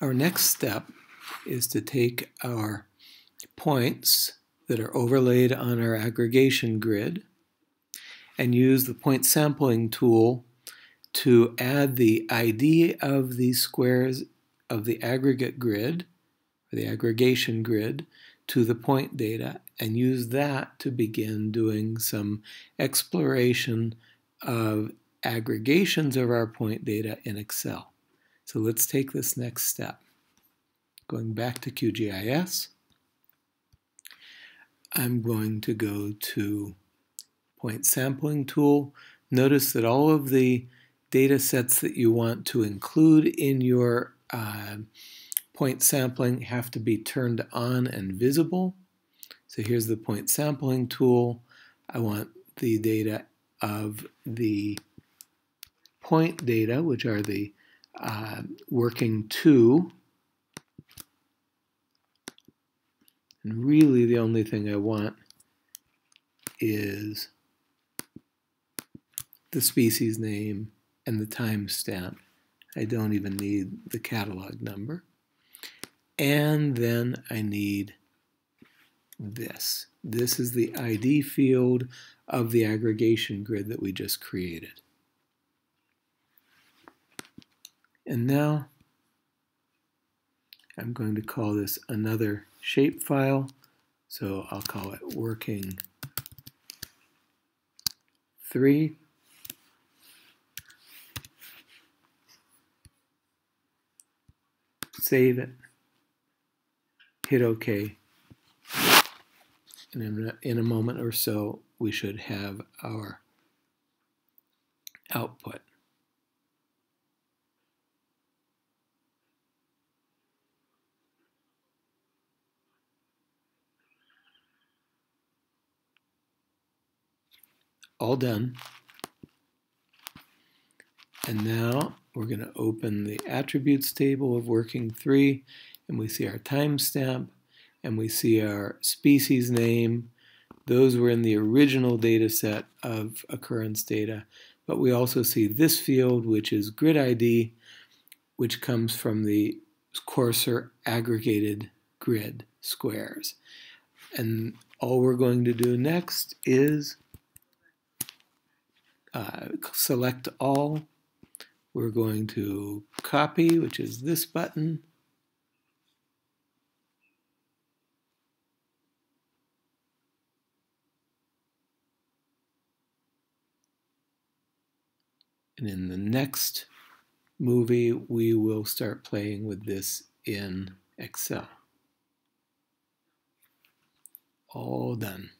Our next step is to take our points that are overlaid on our aggregation grid and use the point sampling tool to add the ID of the squares of the aggregate grid, or the aggregation grid, to the point data and use that to begin doing some exploration of aggregations of our point data in Excel. So let's take this next step. Going back to QGIS, I'm going to go to point sampling tool. Notice that all of the data sets that you want to include in your uh, point sampling have to be turned on and visible. So here's the point sampling tool. I want the data of the point data, which are the uh, working two. And really the only thing I want is the species name and the timestamp. I don't even need the catalog number. And then I need this. This is the ID field of the aggregation grid that we just created. And now I'm going to call this another shapefile. So I'll call it working 3. Save it hit OK. And in a, in a moment or so, we should have our output. All done. And now we're going to open the attributes table of working 3 and we see our timestamp, and we see our species name. Those were in the original data set of occurrence data, but we also see this field, which is grid ID, which comes from the coarser aggregated grid squares. And all we're going to do next is uh, select all. We're going to copy, which is this button, And in the next movie, we will start playing with this in Excel. All done.